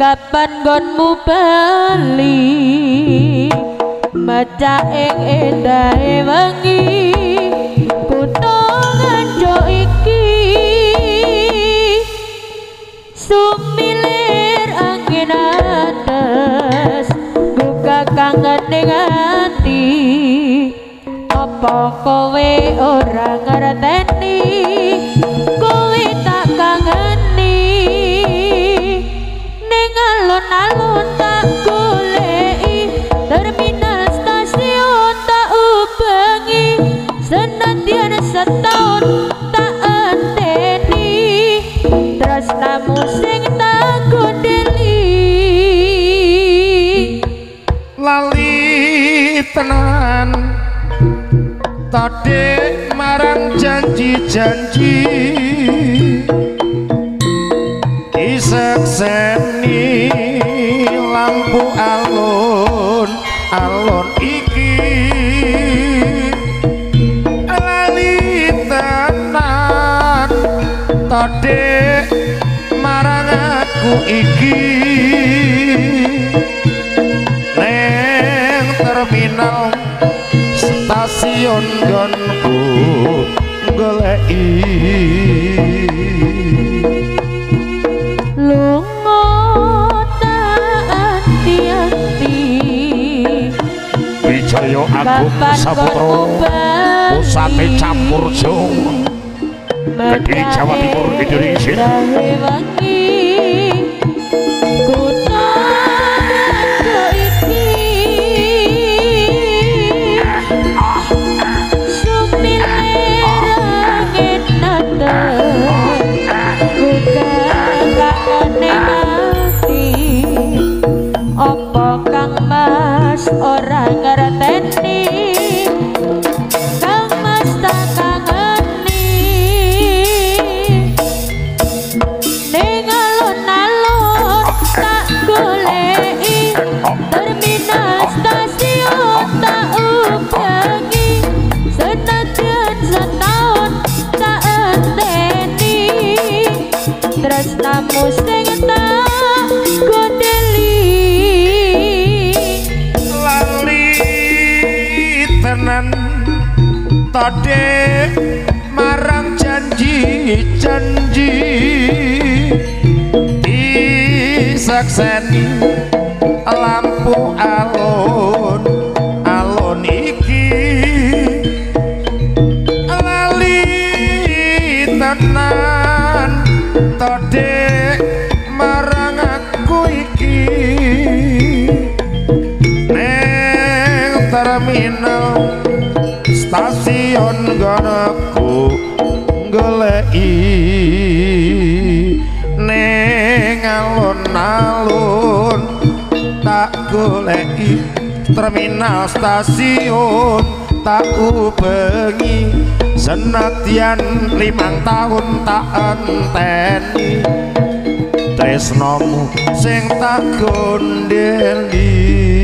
kapan gonmu bali? Maca ing endahe wengi kutongan jo iki. Sumilir angin atas buka kangen ning ati apa kowe ora ngerteni tresnamu sing tak gondeli lali tenan tadi marang janji-janji. Disekseni lampu alun alun iki. Lali tenan tadi marang aku iki neng terminal stasiun gonku goleki lunga tak anti-anti Wijaya Agung gonmu pusate bali. campur jong Gede Jawa Timur, Indonesia. Tadi marang janji-janji disakseni lampu alun alun iki. Lali tenan tadi marang aku iki. Neng terminal stasiun gonoku goleki neng alun-alun. Tak goleki terminal stasiun tak ubengi senadyan limang tahun tak enteni. Tresnomu sing tak gondeli